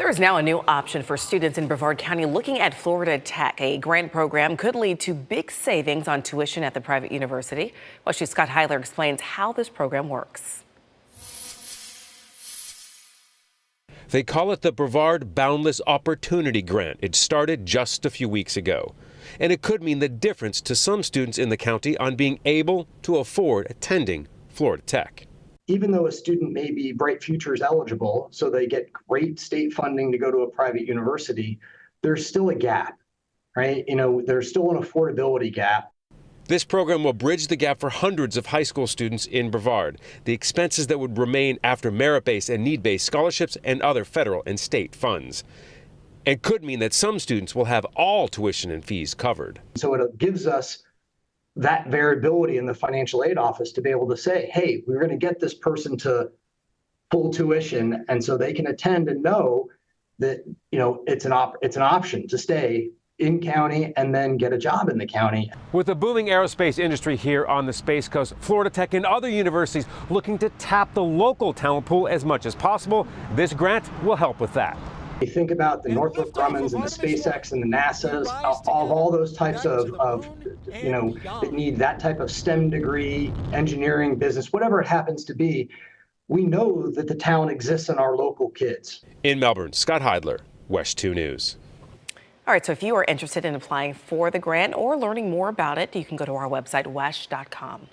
There is now a new option for students in Brevard County looking at Florida Tech. A grant program could lead to big savings on tuition at the private university. WESH Scott Heidler explains how this program works. They call it the Brevard Boundless Opportunity Grant. It started just a few weeks ago. And it could mean the difference to some students in the county on being able to afford attending Florida Tech even though a student may be Bright Futures eligible, so they get great state funding to go to a private university, there's still a gap, right? You know, there's still an affordability gap. This program will bridge the gap for hundreds of high school students in Brevard. The expenses that would remain after merit based and need based scholarships and other federal and state funds. And could mean that some students will have all tuition and fees covered. So it gives us that variability in the financial aid office to be able to say, hey, we're going to get this person to full tuition, and so they can attend and know that you know it's an op- it's an option to stay in county and then get a job in the county. With the booming aerospace industry here on the Space Coast, Florida Tech and other universities looking to tap the local talent pool as much as possible, this grant will help with that. You think about the Northrop Grummans and the SpaceX and the NASA's, all, all those types of, of, you know, that need that type of STEM degree, engineering, business, whatever it happens to be. We know that the talent exists in our local kids. In Melbourne, Scott Heidler, WESH 2 News. All right, so if you are interested in applying for the grant or learning more about it, you can go to our website, wesh.com.